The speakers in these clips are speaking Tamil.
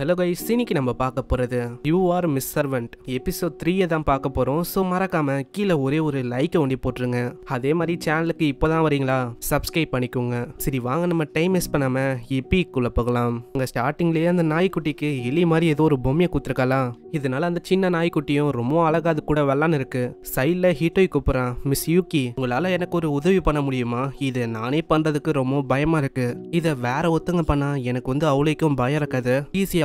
ஹலோ கைஸ் இன்னைக்கு நம்ம பார்க்க போகிறது you are miss servant episode த்ரீயை தான் பார்க்க போகிறோம் ஸோ மறக்காம கீழே ஒரே ஒரு லைக்கை ஒண்டி போட்டுருங்க. அதே மாதிரி சேனலுக்கு இப்போ தான் வரீங்களா? சப்ஸ்கிரைப் பண்ணிக்கோங்க. சரி வாங்க நம்ம டைம் வேஸ்ட் பண்ணாமல் எப்பிக்குள்ளே e போகலாம். அங்கே ஸ்டார்டிங்லேயே அந்த நாய்க்குட்டிக்கு எலி மாதிரி ஏதோ ஒரு பொம்மையை கொடுத்துருக்காளா? இதனால அந்த சின்ன நாய்க்குட்டியும் ரொம்ப அழகா அது கூட வெள்ளான்னு இருக்கு. சைடில் ஹீட்டோய் கூப்பிட்றான். மிஸ் யூகி உங்களால் எனக்கு ஒரு உதவி பண்ண முடியுமா? இதை நானே பண்ணுறதுக்கு ரொம்ப பயமாக இருக்குது இதை வேற ஒருத்தங்க பண்ணால் எனக்கு வந்து அவ்வளோக்கும் பயம் இருக்காது.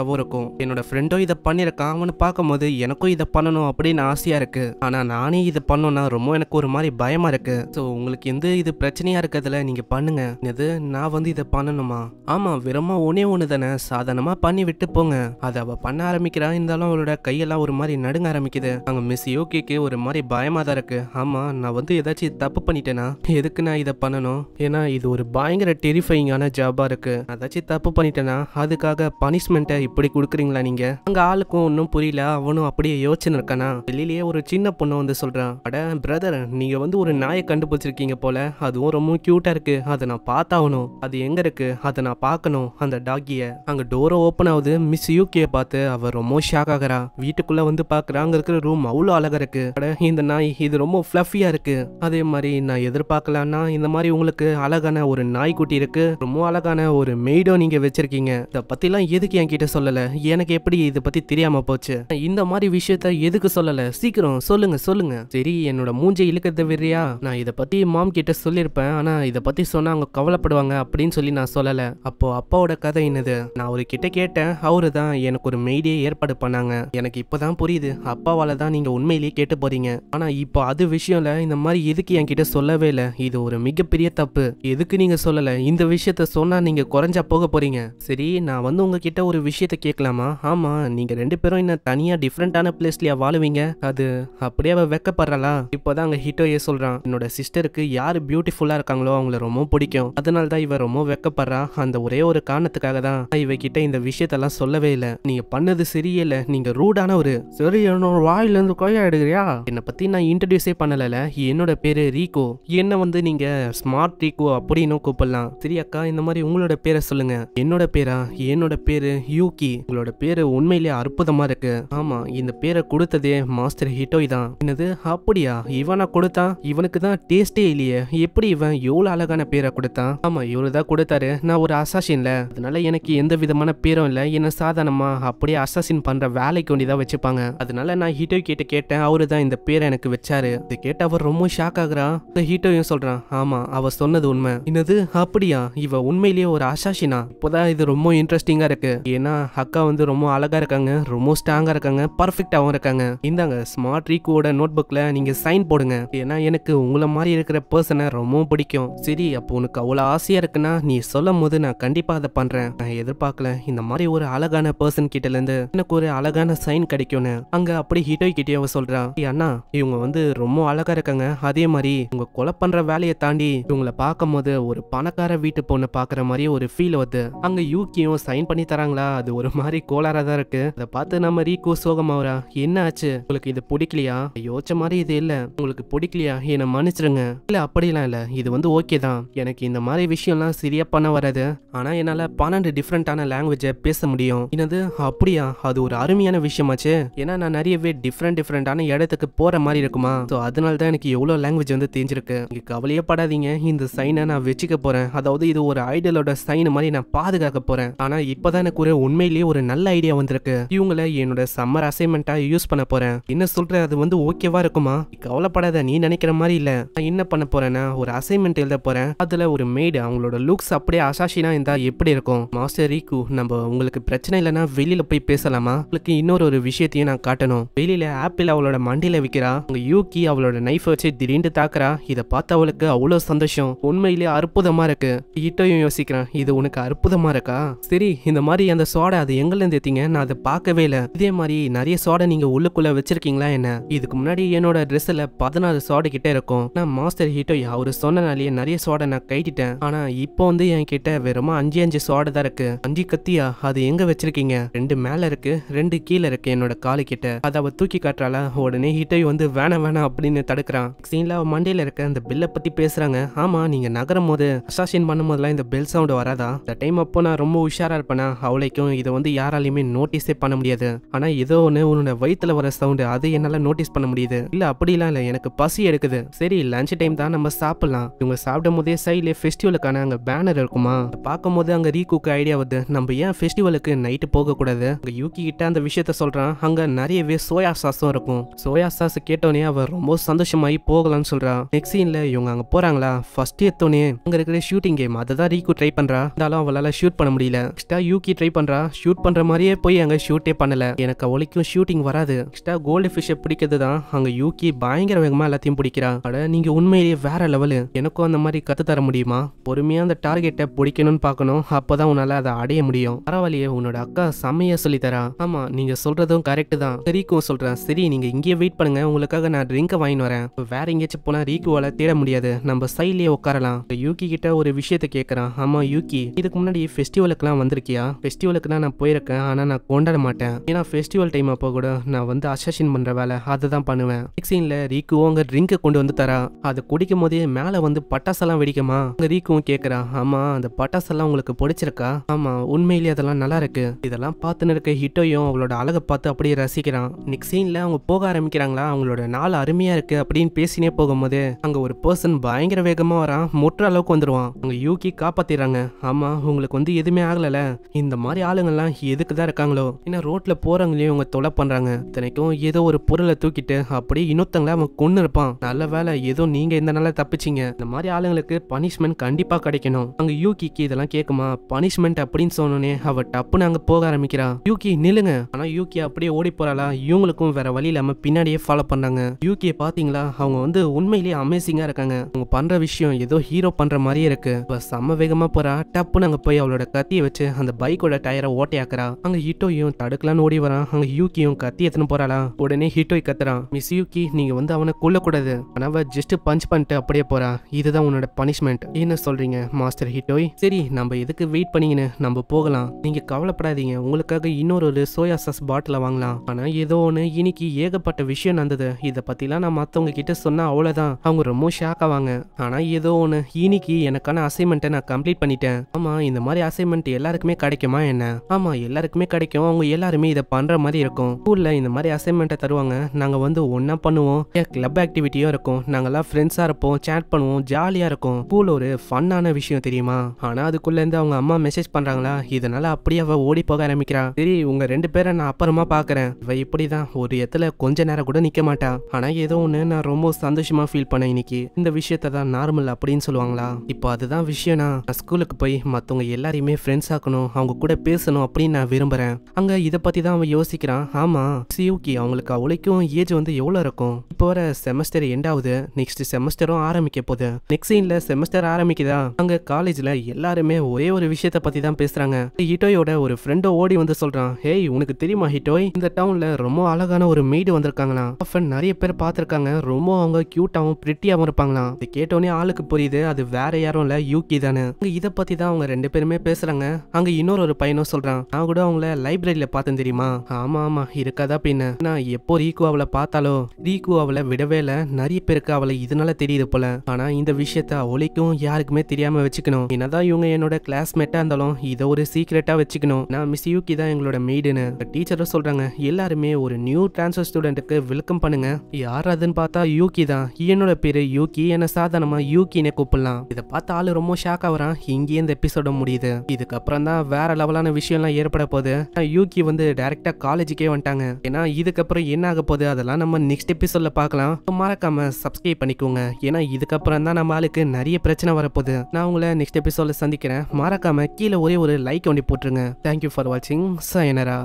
ஆசையாகவும் இருக்கும். என்னோட ஃப்ரெண்டும் இதை பண்ணியிருக்கான் அவனு பார்க்கும்போது எனக்கும் இதை பண்ணணும் அப்படின்னு ஆசையாக இருக்குது ஆனால் நானே இதை பண்ணோன்னா ரொம்ப எனக்கு ஒரு மாதிரி பயமாக இருக்குது ஸோ உங்களுக்கு எந்த இது பிரச்சனையாக இருக்கிறதுல நீங்கள் பண்ணுங்க. இது நான் வந்து இதை பண்ணணுமா? ஆமாம் வெறுமா ஒன்னே ஒன்று தானே. சாதாரணமாக பண்ணி விட்டு போங்க. அதை அவள் பண்ண ஆரம்பிக்கிறா. இருந்தாலும் அவளோட கையெல்லாம் ஒரு மாதிரி நடுங்க ஆரம்பிக்குது. அங்கே மிஸ் யோகிக்கு ஒரு மாதிரி பயமாக தான் இருக்குது ஆமாம் நான் வந்து ஏதாச்சும் தப்பு பண்ணிட்டேனா? எதுக்கு நான் இதை பண்ணணும்? ஏன்னா இது ஒரு பயங்கர டெரிஃபைங்கான ஜாபாக இருக்குது ஏதாச்சும் தப்பு பண்ணிட்டேனா? அதுக்காக பனிஷ்மெண்ட்டை இப்படி கொடுக்குறீங்களா நீங்க? அங்க ஆளுக்கும் ஒன்றும் புரியல. அவனும் அப்படியே யோசனை இருக்கானா? வெளியிலேயே ஒரு சின்ன பொண்ணு வந்து சொல்றான். அட பிரதர் நீங்க வந்து ஒரு நாயை கண்டுபிடிச்சிருக்கீங்க போல. அதுவும் ரொம்ப கியூட்டா இருக்கு. அதை நான் பார்த்தாகணும். அது எங்க இருக்கு? அதை நான் பார்க்கணும். அந்த டாகிய அங்க டோரை ஓப்பன் ஆகுது. மிஸ் யூகே பார்த்து அவர் ரொம்ப ஷாக் ஆகுறா. வீட்டுக்குள்ள வந்து பார்க்குறா அங்க இருக்கிற ரூம் அவ்வளோ அழகா இருக்கு. அட இந்த நாய் இது ரொம்ப ஃப்ளஃபியா இருக்கு. அதே மாதிரி நான் எதிர்பார்க்கலான்னா இந்த மாதிரி உங்களுக்கு அழகான ஒரு நாய்க்குட்டி இருக்கு. ரொம்ப அழகான ஒரு மெய்டோ நீங்க வச்சிருக்கீங்க. இதை பத்திலாம் எதுக்கு என்கிட்ட சொல்லலை. எனக்கு எப்படி இதை பத்தி தெரியாம போச்சு? இந்த மாதிரி விஷயத்த எதுக்கு சொல்லலை? சீக்கிரம் சொல்லுங்க சொல்லுங்க. சரி என்னோட மூஞ்சை இழுக்கிறத வெறியா நான் இதை பத்தி மாம் கிட்ட சொல்லியிருப்பேன் ஆனா இதை பத்தி சொன்னா அவங்க கவலைப்படுவாங்க அப்படின்னு சொல்லி நான் சொல்லலை. அப்போ அப்பாவோட கதை என்னது? நான் ஒரு கிட்ட கேட்டேன். அவரு தான் எனக்கு ஒரு மெய்டியை ஏற்பாடு பண்ணாங்க. எனக்கு இப்பதான் புரியுது. அப்பாவால தான் நீங்க உண்மையிலேயே கேட்டு போறீங்க. ஆனா இப்போ அது விஷயம்ல இந்த மாதிரி எதுக்கு என்கிட்ட சொல்லவே இல்லை? இது ஒரு மிகப்பெரிய தப்பு. எதுக்கு நீங்க சொல்லல? இந்த விஷயத்த சொன்னா நீங்க குறைஞ்சா போக போறீங்க. சரி நான் வந்து உங்ககிட்ட ஒரு விஷயத்த கேட்கலாமா? ஆமா நீங்க ரெண்டு பேரும் என்ன தனியா டிஃப்ரெண்டான பிளேஸ்லயா வாழுவீங்க? அது அப்படியே அவ வெக்கப்படுறாளா? இப்போதான் அங்க ஹிட்டோயே சொல்றான் என்னோட சிஸ்டருக்கு யார் பியூட்டிஃபுல்லா இருக்காங்களோ அவங்கள ரொம்ப பிடிக்கும். அதனால தான் இவ ரொம்ப வெக்கப்படுறா. அந்த ஒரே ஒரு காரணத்துக்காக தான் இவ கிட்ட இந்த விஷயத்தெல்லாம் சொல்லவே இல்லை. நீங்க பண்ணது சரியில்லை. நீங்க ரூடான ஒரு சரி என்னோட வாயில இருந்து கொய்யா எடுக்கிறியா? என்னை பத்தி நான் இன்ட்ரடியூஸே பண்ணல என்னோட பேரு ரீகோ. என்ன வந்து நீங்க ஸ்மார்ட் ரீகோ அப்படின்னு கூப்பிடலாம். சரி அக்கா இந்த மாதிரி உங்களோட பேரை சொல்லுங்க. என்னோட பேரா? என்னோட பேரு யூகி உங்களோட பேரு உண்மையிலேயே அற்புதமா இருக்கு. ஆமா இந்த பேரை கொடுத்ததே மாஸ்டர் ஹிட்டோய் தான். என்னது? அப்படியா? இவனா கொடுத்தான் இவனுக்கு தான் டேஸ்டே இல்லையே. எப்படி இவன் எவ்வளவு அழகான பேரை கொடுத்தான் ஆமா இவரு தான் கொடுத்தாரு. நான் ஒரு அசாசின்ல. அதனால எனக்கு எந்த விதமான பேரும் இல்லை. என்ன சாதாரணமா அப்படியே அசாசின் பண்ற வேலைக்கு வேண்டிதான் வச்சுப்பாங்க. அதனால நான் ஹிட்டோய் கிட்ட கேட்டேன். அவரு தான் இந்த பேரை எனக்கு வச்சாரு. இது கேட்டு அவர் ரொம்ப ஷாக் ஆகுறா. இந்த ஹீட்டோயும் சொல்றான். ஆமா அவ சொன்னது உண்மை. என்னது? அப்படியா? இவ உண்மையிலேயே ஒரு அசாசினா? இப்போதான் இது ரொம்ப இன்ட்ரெஸ்டிங்கா இருக்கு. ஏன்னா அக்கா வந்து ரொம்ப அழகா இருக்காங்க ரொம்ப ஸ்ட்ராங்கா இருக்காங்க பர்ஃபெக்டாகவும் இருக்காங்க. இந்தாங்க ஸ்மார்ட் ரீக்கோட நோட் புக்ல நீங்க சைன் போடுங்க. ஏன்னா எனக்கு உங்களை மாதிரி இருக்கிற பர்சனை ரொம்ப பிடிக்கும். சரி அப்போ உனக்கு அவ்வளோ ஆசையா இருக்குன்னா நீ சொல்லும் போது நான் கண்டிப்பா அதை பண்றேன். நான் எதிர்பார்க்கல இந்த மாதிரி ஒரு அழகான பர்சன் கிட்ட இருந்து எனக்கு ஒரு அழகான சைன் கிடைக்கும்னு. அங்க அப்படி ஹிட்டோய் கிட்டே அவ சொல்றா அண்ணா இவங்க வந்து ரொம்ப அழகா இருக்காங்க. அதே மாதிரி உங்க கொலை பண்ற வேலையை தாண்டி இவங்கள பார்க்கும் போது ஒரு பணக்கார வீட்டு பொண்ணு பாக்குற மாதிரி ஒரு ஃபீல் வருது. அங்க யூகியும் சைன் பண்ணி தராங்களா? அது ஒரு மாதிரி கோளாரா தான் இருக்கு. அதை பார்த்து நம்ம ரீகோ சோகமாவரா என்ன ஆச்சு? உங்களுக்கு இது பிடிக்கலையா? யோசிச்ச மாதிரி இது இல்ல. உங்களுக்கு பிடிக்கலையா? என்னை மன்னிச்சிருங்க. இல்ல அப்படிலாம் இல்ல. இது வந்து ஓகே தான். எனக்கு இந்த மாதிரி விஷயம்லாம் சரியா பண்ண வராது. ஆனா என்னால பன்னெண்டு டிஃப்ரெண்டான லாங்குவேஜை பேச முடியும். என்னது? அப்படியா? அது ஒரு அருமையான விஷயமாச்சு. ஏன்னா நான் நிறையவே டிஃப்ரெண்ட் டிஃப்ரெண்டான இடத்துக்கு போற மாதிரி இருக்குமா? ஸோ அதனால தான் எனக்கு எவ்வளோ லாங்குவேஜ் வந்து தெரிஞ்சிருக்கு. நீங்க கவலையே படாதீங்க. இந்த சைனை நான் வச்சுக்க போறேன். அதாவது இது ஒரு ஐடலோட சைன் மாதிரி நான் பாதுகாக்க போறேன். ஆனா இப்பதான் எனக்கு ஒரு உண்மையிலேயே ஒரு நல்ல ஐடியா வந்திருக்கு. இவங்கள என்னோட சம்மர் அசைன்மெண்ட்டா யூஸ் பண்ண போறேன். என்ன சொல்ற அது வந்து ஓகேவா இருக்குமா? கவலைப்படாத நீ நினைக்கிற மாதிரி இல்ல. நான் என்ன பண்ண போறேன்னா ஒரு அசைன்மெண்ட் எழுத போறேன். அதுல ஒரு மெய்டு அவங்களோட லுக்ஸ் அப்படியே அசாஷினா இருந்தா எப்படி இருக்கும்? மாஸ்டர் ரீகு நம்ம உங்களுக்கு பிரச்சனை இல்லைன்னா வெளியில போய் பேசலாமா? உங்களுக்கு இன்னொரு ஒரு விஷயத்தையும் நான் காட்டணும். வெளியில ஆப்பிள் அவளோட மண்டியில விற்கிறா உங்க யூகி அவளோட நைஃப் வச்சு திடீர்னு தாக்குறா. இதை பார்த்து அவளுக்கு அவ்வளோ சந்தோஷம். உண்மையிலேயே அற்புதமா இருக்கு. இட்டையும் யோசிக்கிறேன் இது உனக்கு அற்புதமா இருக்கா? சரி இந்த மாதிரி அந்த சோட அது? எங்கல எத்தீங்க நான் அதை பார்க்கவே இல்லை. இதே மாதிரி நிறைய சோடை நீங்க உள்ளுக்குள்ள வச்சிருக்கீங்களா என்ன? இதுக்கு முன்னாடி என்னோட ட்ரெஸ்ல பதினாறு சோடை கிட்ட இருக்கும். நான் மாஸ்டர் ஹீட்டோ அவரு சொன்னனாலேயே நிறைய சோடை நான் கைட்டிட்டேன். ஆனா இப்போ வந்து என் கிட்ட வெறும் அஞ்சு அஞ்சு சோடை தான் இருக்கு. அஞ்சு கத்தியா? அது எங்க வச்சிருக்கீங்க? ரெண்டு மேல இருக்கு ரெண்டு கீழே இருக்கு என்னோட காலு கிட்ட. அதை அவ தூக்கி காட்டுறாளா? உடனே ஹீட்டோ வந்து வேணாம் வேணாம் அப்படின்னு தடுக்கிறான். சீன்ல அவ மண்டையில இருக்க அந்த பில்லை பத்தி பேசுறாங்க. ஆமா நீங்க நகரும் போது அசாசின் பண்ணும் போதெல்லாம் இந்த பெல் சவுண்ட் வராதா? இந்த டைம் அப்போ நான் ரொம்ப உஷாரா இருப்பேனா? அவளைக்கும் இதை வந்து யாராலையுமே நோட்டீஸே பண்ண முடியாது. ஆனா ஏதோ ஒன்று உன்னோட வயிற்றுல வர சவுண்டு அது என்னால நோட்டீஸ் பண்ண முடியுது. இல்ல அப்படிலாம் இல்ல எனக்கு பசி எடுக்குது. சரி லஞ்ச் டைம் தான் நம்ம சாப்பிடலாம். இவங்க சாப்பிடும் போதே சைட்ல ஃபெஸ்டிவலுக்கான அங்க பேனர் இருக்குமா? பார்க்கும் பார்க்கும்போது அங்க ரீகுக்கு ஐடியா வருது. நம்ம ஏன் ஃபெஸ்டிவலுக்கு நைட்டு போக கூடாது அங்க யூகி கிட்ட அந்த விஷயத்த சொல்றான். அங்க நிறையவே சோயா சாஸும் இருக்கும். சோயா சாஸ் கேட்டோன்னே அவர் ரொம்ப சந்தோஷமாயி போகலாம்னு சொல்றா நெக்ஸ்ட் சீன்ல இவங்க அங்க போறாங்களா? ஃபர்ஸ்ட் எடுத்தோன்னே அங்க இருக்கிற ஷூட்டிங் கேம் அதை தான் ரீகு ட்ரை பண்றா. இருந்தாலும் அவளால ஷூட் பண்ண முடியல. நெக்ஸ்டா யூகி ட்ரை பண்றா. ஷூட் பண்ற மாதிரியே போய் அங்க ஷூட்டே பண்ணல. எனக்கு அவளுக்கும் ஷூட்டிங் வராது. நெக்ஸ்டா கோல்டு ஃபிஷ்ஷை பிடிக்கிறது தான். அங்க யூகி பயங்கர வேகமா எல்லாத்தையும் பிடிக்கிறா. அட நீங்க உண்மையிலேயே வேற லெவலு எனக்கும் அந்த மாதிரி கத்து தர முடியுமா? பொறுமையா அந்த டார்கெட்டை பிடிக்கணும்னு பார்க்கணும். அப்பதான் உன்னால அதை அடைய முடியும். பரவாயில்லையே உன்னோட அக்கா செம்மையா சொல்லி தரா. ஆமா நீங்க சொல்றதும் கரெக்ட் தான். ரீக்கும் சொல்றேன். சரி நீங்க இங்கேயே வெயிட் பண்ணுங்க. உங்களுக்காக நான் ட்ரிங்கை வாங்கிட்டு வரேன். வேற எங்கேயாச்சும் போனா ரீக்குவால தேட முடியாது. நம்ம சைட்லயே உட்காரலாம். யூகி கிட்ட ஒரு விஷயத்த கேட்குறான் ஆமா யூகி இதுக்கு முன்னாடி ஃபெஸ்டிவலுக்குலாம் வந்திருக்கியா? ஃபெஸ்டிவலுக்குலாம் நான் போயிருக்கேன் ஆனால் நான் கொண்டாட மாட்டேன். ஏன்னா ஃபெஸ்டிவல் டைம் அப்போ கூட நான் வந்து அசஷன் பண்ற வேலை அதை தான் பண்ணுவேன் சீன்ல ரீக்குவும் அங்கே ட்ரிங்கை கொண்டு வந்து தரா. அதை குடிக்கும் போதே மேல வந்து பட்டாசெல்லாம் வெடிக்குமா? அங்கே ரீக்குவும் கேட்குறா ஆமா அந்த பட்டாசெல்லாம் உங்களுக்கு பிடிச்சிருக்கா? ஆமா உண்மையிலேயே அதெல்லாம் நல்லா இருக்கு. இதெல்லாம் பார்த்துன்னு இருக்க ஹிட்டோயும் அவளோட அழகை பார்த்து அப்படியே ரசிக்கிறான். நெக்ஸ்ட் சீன்ல அவங்க போக ஆரம்பிக்கிறாங்களா? அவங்களோட நாள் அருமையா இருக்கு அப்படின்னு பேசினே போகும்போது அங்க ஒரு பர்சன் பயங்கர வேகமா வரான். முற்ற அளவுக்கு வந்துருவான். அங்க யூகி காப்பாத்திடுறாங்க. ஆமா உங்களுக்கு வந்து எதுவுமே ஆகலல. இந்த மாதிரி ஆளுங்கெல்லாம் எதுக்கு தான் இருக்காங்களோ? ஏன்னா ரோட்ல போறவங்களையும் அவங்க தொலை பண்றாங்க. இத்தனைக்கும் ஏதோ ஒரு பொருளை தூக்கிட்டு அப்படியே இன்னொருத்தங்கள அவன் கொண்டு இருப்பான். நல்ல வேலை ஏதோ நீங்க இந்த நாள தப்பிச்சீங்க. இந்த மாதிரி ஆளுங்களுக்கு பனிஷ்மெண்ட் கண்டிப்பா கிடைக்கணும். அங்க யூகிக்கு இதெல்லாம் கேக்குமா? பனிஷ்மெண்ட் அப்படின்னு சொன்னோனே அவ டப்புன்னு அங்க போக ஆரம்பிக்கிறா. யூகி நில்லுங்க. ஆனா யூகி அப்படியே ஓடி போறாளா? இவங்களுக்கும் வேற வழி இல்லாம பின்னாடியே ஃபாலோ பண்றாங்க. யூகியை பாத்தீங்களா? அவங்க வந்து உண்மையிலேயே அமேசிங்கா இருக்காங்க. அவங்க பண்ற விஷயம் ஏதோ ஹீரோ பண்ற மாதிரியே இருக்கு. இப்ப செம்ம வேகமா போறா. டப்புன்னு அங்க போய் அவளோட கத்தியை வச்சு அந்த பைக்கோட டயரை ஓட்டையாக்குறா. அங்க ஹிட்டோயும் தடுக்கலான்னு ஓடி வரான். அங்க யூகியும் கத்தி எத்தனை போறாளா. உடனே ஹிட்டோய் கத்துறான். மிஸ் யூகி நீங்க வந்து அவனை கொல்லக்கூடாது. ஆனா அவ ஜஸ்ட் பஞ்ச் பண்ணிட்டு அப்படியே போறா. இதுதான் உன்னோட பனிஷ்மெண்ட் என்ன சொல்றீங்க மாஸ்டர் ஹிட்டோய்? சரி நம்ம எதுக்கு வெயிட் பண்ணீங்கன்னு நம்ம போகலாம். நீங்க கவலைப்படாதீங்க. உங்களுக்காக இன்னொரு ஒரு சோயா சாஸ் பாட்டில வாங்கலாம். ஆனா ஏதோ ஒன்று இன்னைக்கு ஏகப்பட்ட விஷயம் நடந்தது. இதை பத்திலாம் நான் மத்தவங்க கிட்ட சொன்னா அவ்வளவுதான். அவங்க ரொம்ப ஷாக் ஆவாங்க. ஆனா ஏதோ ஒன்று இன்னைக்கு எனக்கான அசைன்மெண்ட்டை நான் கம்ப்ளீட் பண்ணிட்டேன். ஆமா இந்த மாதிரி அசைன்மெண்ட் எல்லாருக்குமே கிடைக்குமா என்ன? ஆமாம் எல்லாருக்குமே கிடைக்கும். அவங்க எல்லாருமே இதை பண்ணுற மாதிரி இருக்கும். ஸ்கூலில் இந்த மாதிரி அசைன்மெண்ட்டை தருவாங்க. நாங்கள் வந்து ஒன்றா பண்ணுவோம். கிளப் ஆக்டிவிட்டியும் இருக்கும். நாங்கள்லாம் ஃப்ரெண்ட்ஸாக இருப்போம். சேட் பண்ணுவோம். ஜாலியாக இருக்கும். ஸ்கூல் ஒரு ஃபன்னான விஷயம் தெரியுமா? ஆனால் அதுக்குள்ளேருந்து அவங்க அம்மா மெசேஜ் பண்ணுறாங்களா இதனால் அப்படியே அவள் ஓடி போக ஆரம்பிக்கிறா. சரி உங்கள் ரெண்டு பேரை நான் அப்புறமா பாக்குறேன். இவ இப்படிதான். ஒரு இடத்துல கொஞ்ச நேரம் கூட நிற்க மாட்டா. ஆனால் ஏதோ ஒன்று நான் ரொம்ப சந்தோஷமாக ஃபீல் பண்ணேன் இன்னைக்கு. இந்த விஷயத்தை தான் நார்மல் அப்படின்னு சொல்லுவாங்களா? இப்போ அதுதான் விஷயம்னா நான் ஸ்கூலுக்கு போய் மற்றவங்க எல்லாரையுமே ஃப்ரெண்ட்ஸ் ஆக்கணும். அவங்க கூட பேசணும். அப்படின்னு நான் விரும்புறேன். அங்க இதை பத்தி தான் அவன் யோசிக்கிறான். ஆமா சியூக்கி அவங்களுக்கு அவளுக்கும் ஏஜ் வந்து எவ்வளவு இருக்கும்? இப்போ வர செமஸ்டர் எண்ட் ஆகுது நெக்ஸ்ட் செமஸ்டரும் ஆரம்பிக்க போகுது. நெக்ஸ்ட் சீன்ல செமஸ்டர் ஆரம்பிக்குதா? அங்க காலேஜ்ல எல்லாருமே ஒரே ஒரு விஷயத்த பத்தி தான் பேசுறாங்க. ஹிட்டோயோட ஒரு ஃப்ரெண்டோ ஓடி வந்து சொல்றான். ஹேய் உனக்கு தெரியுமா ஹிட்டோய்? இந்த டவுன்ல ரொம்ப அழகான ஒரு மெய்டு வந்திருக்காங்களாம். அப்ப நிறைய பேர் பார்த்துருக்காங்க. ரொம்ப அவங்க கியூட்டாவும் பிரிட்டியாவும் இருப்பாங்களாம். இது கேட்டோன்னே ஆளுக்கு புரியுது. அது வேற யாரும் இல்ல. யூகி தானே. அங்க இத பத்தி தான் அவங்க ரெண்டு பேருமே பேசுறாங்க. அங்க இன்னொரு ஒரு பையனும் சொல்றான். நான் கூட அவங்கள லைப்ரரியில பார்த்தேன் தெரியுமா? ஆமா ஆமா இருக்காதா பின்ன. நான் எப்போ ரீகு அவளை பார்த்தாலோ ரீகு அவளை விடவே நிறைய பேருக்கு அவளை இதனால தெரியுது போல. ஆனா இந்த விஷயத்த அவளுக்கும் யாருக்குமே தெரியாம வச்சுக்கணும். என்னதான் இவங்க என்னோட கிளாஸ்மேட்டா இருந்தாலும் இதை ஒரு சீக்ரெட்டா வச்சுக்கணும். நான் மிஸ் யூகி தான் எங்களோட மெய்டுன்னு டீச்சரும் சொல்றாங்க எல்லாருமே ஒரு நியூ டிரான்ஸ்ஃபர் ஸ்டூடெண்ட்டுக்கு வெல்கம் பண்ணுங்க. யார் அதுன்னு பார்த்தா யூகி தான். என்னோட பேரு யூகி என்ன சாதாரணமா யூகினே கூப்பிடலாம். இதை பார்த்து ஆளு ரொம்ப ஷாக் ஆகுறான் இங்கேயே இந்த எபிசோட முடியுது. இதுக்கப்புறம் தான் வேற லெவலான விஷயம் விஷயம்லாம் ஏற்பட போகுது. யூகி வந்து டைரக்டா காலேஜுக்கே வந்துட்டாங்க. ஏன்னா இதுக்கப்புறம் என்ன ஆக போகுது அதெல்லாம் நம்ம நெக்ஸ்ட் எபிசோட்ல பார்க்கலாம். மறக்காம சப்ஸ்கிரைப் பண்ணிக்கோங்க. ஏன்னா இதுக்கப்புறம் தான் நம்ம ஆளுக்கு நிறைய பிரச்சனை வரப்போகுது. நான் உங்களை நெக்ஸ்ட் எபிசோட்ல சந்திக்கிறேன். மறக்காம கீழே ஒரே ஒரு லைக் ஒண்டி போட்டுருங்க. தேங்க்யூ ஃபார் வாட்சிங் சயனரா